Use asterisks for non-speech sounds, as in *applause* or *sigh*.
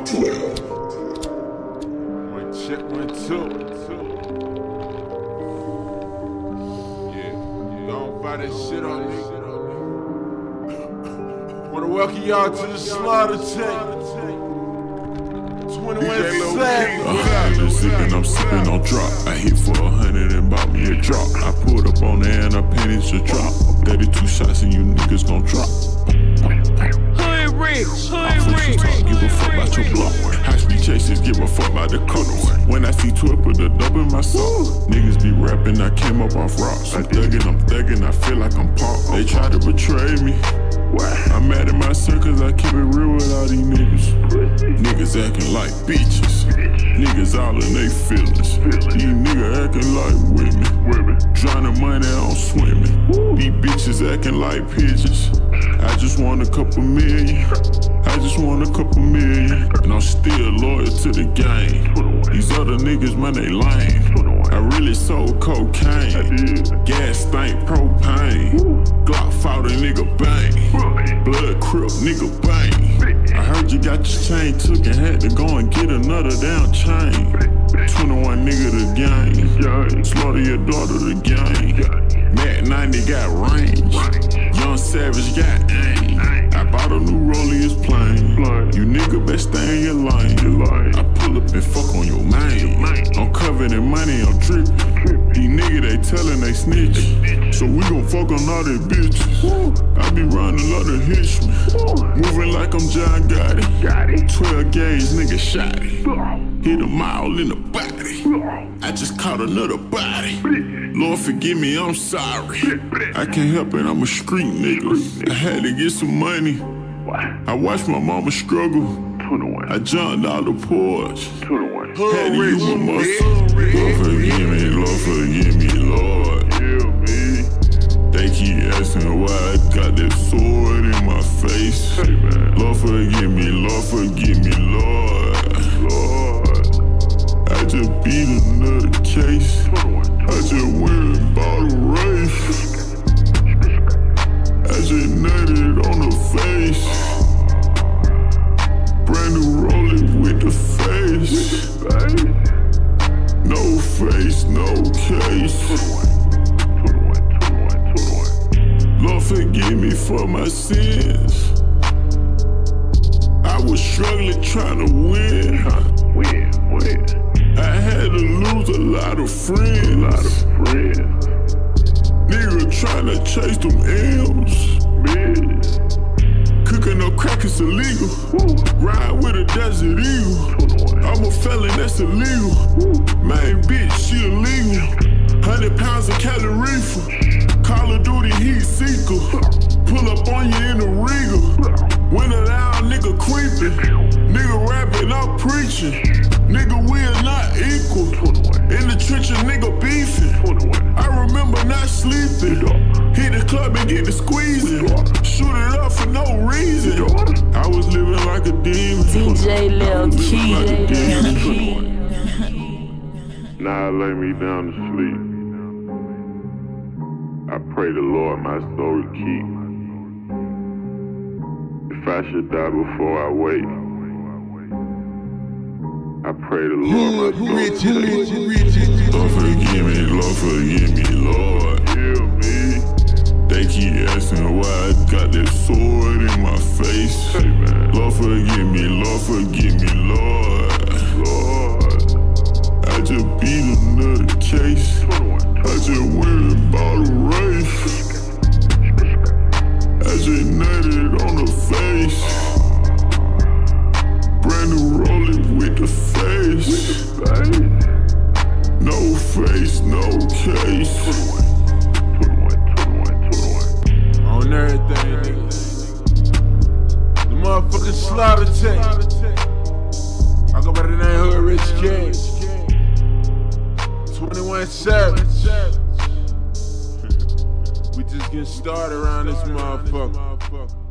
One check, one two. Yeah, don't fight that shit on me. Wanna welcome y'all to the slaughter gang. 21 Savage. I'm just sipping, I'm sipping on drop. I hit for a hundred and bought me a drop. I pulled up on there and I pennies a drop. 32 shots and you niggas gon' drop. Your block. High speed chasers, give a fuck about the colors. When I see 12, put a dub in my soul. Niggas be rapping, I came up off rocks. I'm thugging, I'm thugging, I feel like I'm pop. They try to betray me. Why? I'm mad at myself cause I keep it real with all these niggas. Niggas acting like bitches. Niggas all in they feelings. These niggas acting like women. Drowning money on swimming. These bitches acting like pigeons. I just want a couple million. *laughs* I just want a couple million. And I'm still loyal to the game. These other niggas, man, they lame. I really sold cocaine. Gas stank propane. Glock fought a nigga bang. Blood crip nigga bang. I heard you got your chain took and had to go and get another damn chain. 21 nigga the gang. Slaughter your daughter the gang. Mac 90 got range. Young Savage got aim. I bought a new Rollie, it's plain. You nigga best stay in your lane. I pull up and fuck on your man. I'm covered in money, I'm tripping. These niggas they tellin' they snitch. So we gon' fuck on all they bitches. I be running a lot of hitchmen. Moving like I'm John Gotti. 12 gauge nigga shot it. Hit a mile in the body. I just caught another body. Lord forgive me, I'm sorry. I can't help it, I'm a street nigga. I had to get some money. I watched my mama struggle. I jumped out the porch. Had to use my muscle. Lord forgive me, Lord forgive me, Lord. They keep asking why I got that sword in my face. Lord forgive me, Lord forgive me. Lord. I just beat another case. I just went and bought a race. I just nutted on the face. Brand new rolling with the face. No face, no case. Lord forgive me for my sins. I was struggling trying to win. I had to lose a lot of friends. A lot of friends. Nigga trying to chase them M's. Cooking up crack is illegal. Ride with a desert eagle. I'm a felon, that's illegal. Main bitch, she illegal. Hundred pounds of Cali reefer. Call of Duty heat seeker. Pull up on you in the regal. Winter down, nigga creeping. Nigga rapping, I'm preaching. Nigga, we are not equal. In the trenches, nigga beefing. I remember not sleeping. Hit the club and get the squeezing. Shoot it up for no reason. I was living like a demon. DJ Lil I like Key. Now I lay me down to sleep. I pray the Lord my soul to keep. If I should die before I wake, I pray the Lord my soul to take. Lord forgive me, Lord forgive me, Lord. Heal me, They keep asking why I got that sword in my face. Lord forgive me, Lord forgive me, Lord. Lord. I just beat another case. I just went and bought slaughter. I go by the name Hood Rich King. 21 Savage. *laughs* we just getting started around this motherfucker.